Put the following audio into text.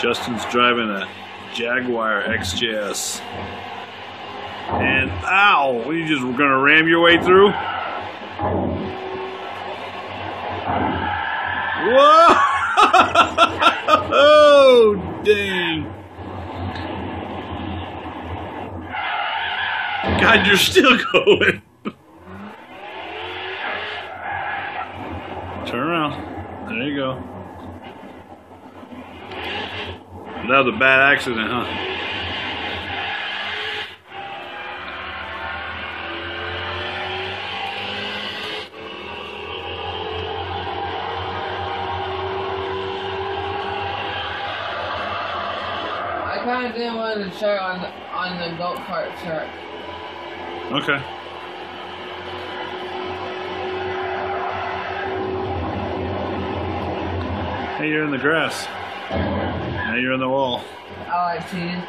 Justin's driving a Jaguar XJS. And ow, you just gonna ram your way through? Whoa! oh, dang. God, you're still going. Turn around. There you go. That was a bad accident, huh? I kind of didn't want to start on the, on the go kart track. Okay. Hey, you're in the grass. Now you're in the wall. Oh, I cheese.